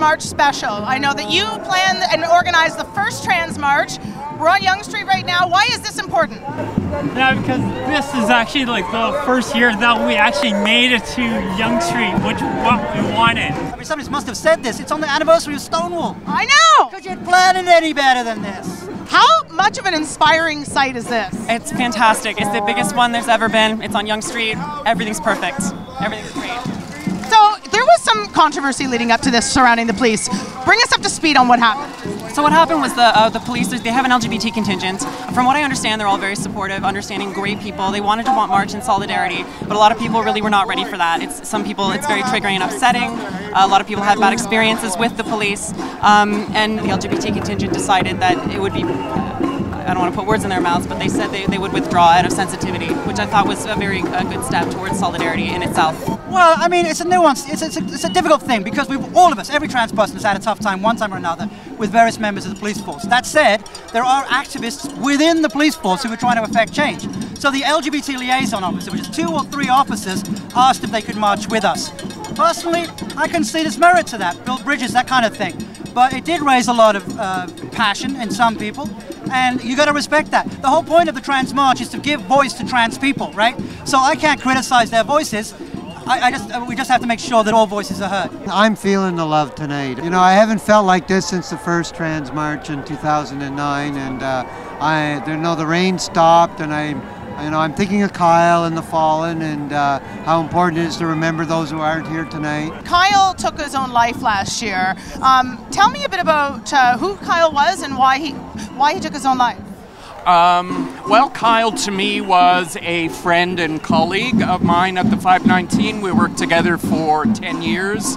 March special. I know that you planned and organized the first Trans March. We're on Yonge Street right now. Why is this important? Yeah, because this is actually like the first year that we actually made it to Yonge Street, which what we wanted. I mean, somebody must have said this. It's on the anniversary of Stonewall. I know! Could you plan it any better than this? How much of an inspiring sight is this? It's fantastic. It's the biggest one there's ever been. It's on Yonge Street. Everything's perfect. Everything's some controversy leading up to this surrounding the police. Bring us up to speed on what happened. So what happened was the uh, the police they have an LGBT contingent. From what I understand, they're all very supportive, understanding, great people. They wanted to want march in solidarity, but a lot of people really were not ready for that. It's some people it's very triggering and upsetting. a lot of people had bad experiences with the police, um, and the LGBT contingent decided that it would be I don't want to put words in their mouths, but they said they, they would withdraw out of sensitivity, which I thought was a very good step towards solidarity in itself. Well, I mean, it's a nuance. It's, it's, a, it's a difficult thing because we've all of us, every trans person has had a tough time one time or another with various members of the police force. That said, there are activists within the police force who are trying to affect change. So the LGBT liaison officer, which is two or three officers, asked if they could march with us. Personally, I can see there's merit to that, build bridges, that kind of thing. But it did raise a lot of uh, passion in some people, and you got to respect that. The whole point of the Trans March is to give voice to trans people, right? So I can't criticize their voices. I, I just, we just have to make sure that all voices are heard. I'm feeling the love tonight. You know, I haven't felt like this since the first Trans March in 2009, and uh, I, you know, the rain stopped, and I you know, I'm thinking of Kyle and the fallen and uh, how important it is to remember those who aren't here tonight. Kyle took his own life last year. Um, tell me a bit about uh, who Kyle was and why he why he took his own life. Um, well, Kyle to me was a friend and colleague of mine at the 519. We worked together for 10 years.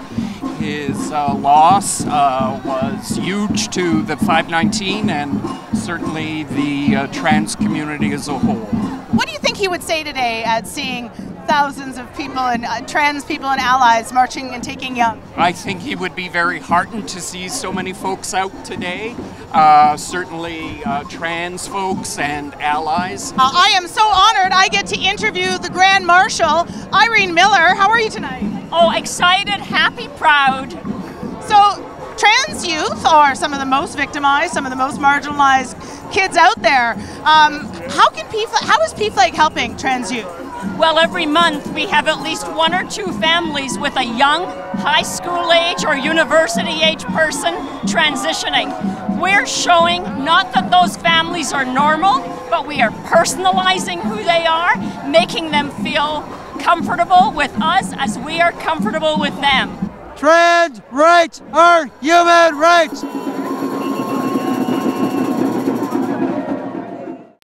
His uh, loss uh, was huge to the 519 and certainly the uh, trans community as a whole. What do you think he would say today at seeing thousands of people and uh, trans people and allies marching and taking Yonge? I think he would be very heartened to see so many folks out today. Uh, certainly uh, trans folks and allies. Uh, I am so honored I get to interview the Grand Marshal, Irene Miller. How are you tonight? Oh, excited, happy, proud. So, trans youth are some of the most victimized, some of the most marginalized kids out there. Um, how can PFLAG, how is PFLAG helping trans youth? Well, every month we have at least one or two families with a young, high school age or university age person transitioning. We're showing not that those families are normal, but we are personalizing who they are, making them feel comfortable with us as we are comfortable with them. Trans rights are human rights.